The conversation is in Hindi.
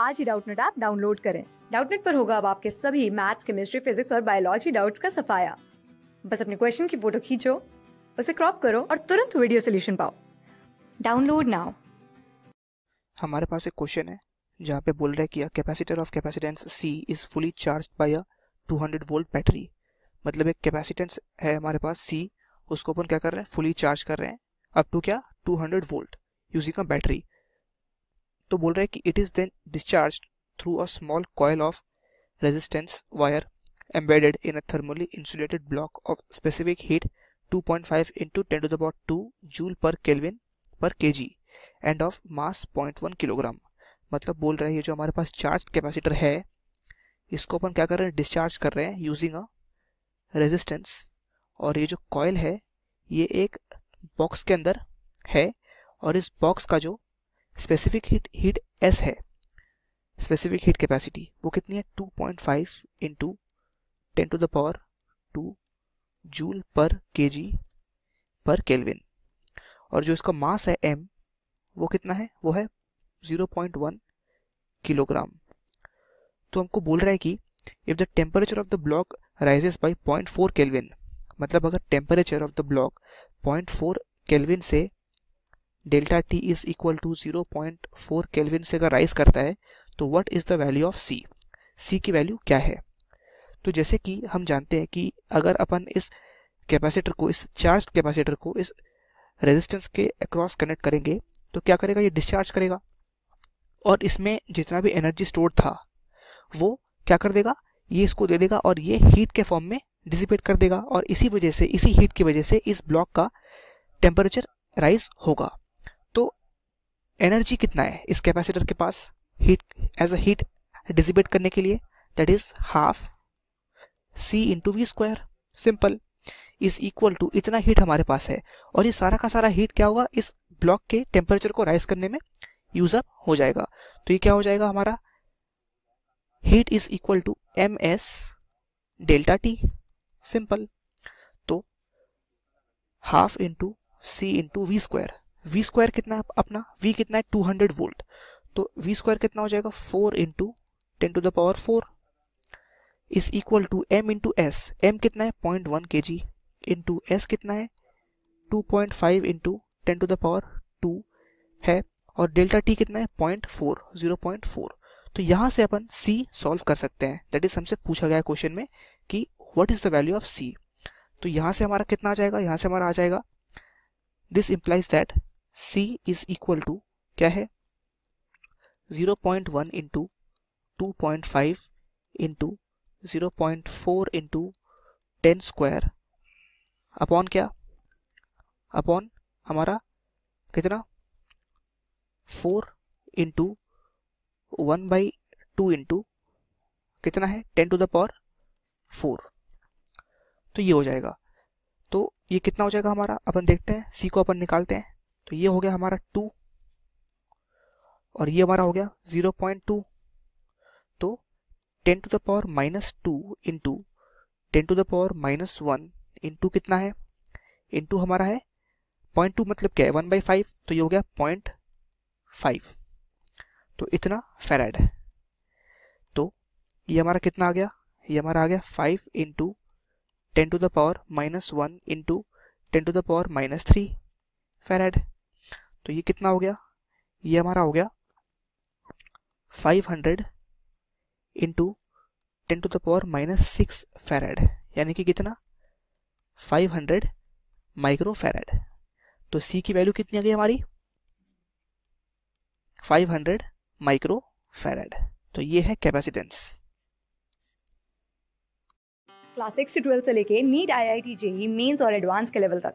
आज ही डाउटनेट ऐप डाउनलोड करें। डाउटनेट पर होगा अब आपके सभी मैथ्स केमिस्ट्री फिजिक्स और बायोलॉजी डाउट्स का सफाया। बस अपने क्वेश्चन की फ़ोटो खींचो, उसे क्रॉप करो और तुरंत वीडियो सोल्यूशन पाओ। डाउनलोड नाउ हमारे पास एक क्वेश्चन है, जहाँ पे बोल रहा है कि capacitor of capacitance C is fully charge by a 200 volt battery मतलब एक कैपेसिटेंस है हमारे पास सी उसको अपन क्या कर रहे हैं? फुली चार्ज कर रहे हैं। अप टू क्या? 200 वोल्ट यूजिंग अ बैटरी तो बोल रहा है कि it is then discharge through a small coil of resistance wire embedded in a thermally insulated block of specific heat 2.5 into 10 to the power 2 joule per Kelvin per kg and of mass 0.1 kilogram मतलब बोल रहा है ये जो हमारे पास चार्ज कैपेसिटर है, इसको अपन क्या कर रहे हैं? डिस्चार्ज कर रहे हैं यूजिंग अ रेजिस्टेंस और ये जो कॉयल है, ये एक बॉक्स के अंदर है और इस बॉक्स का जो स्पेसिफिक हीट हीट एस है। स्पेसिफिक हीट कैपेसिटी वो कितनी है? 2.5 point five into ten to the power two joule per K G पर केल्विन और जो इसका मास है एम वो कितना है? वो है 0.1 किलोग्राम तो हमको बोल रहा है कि if the temperature of the block rises by 0.4 kelvin मतलब अगर temperature of the block 0.4 kelvin से delta T is equal to zero point four kelvin से अगर राइज करता है तो what is the value of C C की वैल्यू क्या है? तो जैसे कि हम जानते हैं कि अगर अपन इस कैपेसिटर को, इस चार्ज कैपेसिटर को इस रेजिस्टेंस के अक्रॉस कनेक्ट करेंगे तो क्या करेगा? ये डिस्चार्ज करेगा। और इसमें जितना भी एनर्जी स्टोर था, वो क्या कर देगा? ये इसको दे देगा और ये हीट के फॉर्म में डिसिपेट कर देगा और इसी वजह से, इसी हीट की वजह से इस ब्लॉक का टेम्परेचर राइज होगा। एनर्जी कितना है इस कैपेसिटर के पास? हीट एज अ हीट करने के लिए that is half C into V square simple is equal to इतना हीट हमारे पास है। और ये सारा का सारा हीट क्या होगा? इस ब्लॉक के टेम्परेचर को राइज करने में यूज़ अप हो जाएगा। तो ये क्या हो जाएगा हमारा? Heat is equal to M S delta T simple तो half into C into V square V square कितना है? अपना वी कितना है? टू हंड्रेड वोल्ट तो वी स्क्वायर कितना हो जाएगा? Four into ten to the power four is equal to M into S M कितना है? पॉइंट वन के जी इंटू एस कितना है? Two point five into ten to the power two है और डेल्टा टी कितना है? Point four zero point four तो यहाँ से अपन सी सॉल्व कर सकते हैं। दैट इज़ हमसे पूछा गया क्वेश्चन में कि what is the value of C तो यहाँ से हमारा कितना आ जाएगा? यहाँ से हमारा आ जाएगा। This implies that c is equal to क्या है? 0.1 point one into two point five into zero point four into ten square upon क्या? अपॉन हमारा कितना? Four into one by two into कितना है? Ten to the power four तो ये हो जाएगा। तो ये कितना हो जाएगा हमारा? अपन देखते हैं। सी को अपन निकालते हैं। तो ये हो गया हमारा टू और ये हमारा हो गया ज़ीरो पॉइंट टू तो ten to the power minus two into ten to the power minus one into कितना है? इंटू हमारा है पॉइंट टू मतलब क्या है? वन बाई फाइव तो ये हो गया पॉइंट फाइव तो इतना फेराइड है। तो ये हमारा कितना आ गया? ये हमारा आ गया five into ten to the power minus one into ten to the power minus three farad तो ये कितना हो गया? ये हमारा हो गया 500 hundred into ten to the power minus six farad यानी कि कितना? 500 हंड्रेड माइक्रो फेरेड तो सी की वैल्यू कितनी आ गई हमारी? 500 हंड्रेड माइक्रो फेरेड तो ये है कैपेसिटेंस क्लास सिक्स से ट्वेल्थ से लेके NEET I I T JEE Mains और एडवांस के लेवल तक।